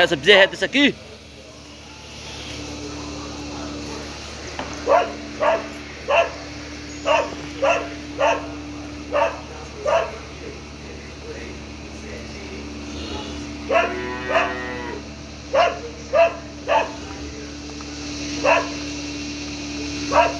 Essa bezerra é dessa aqui? What?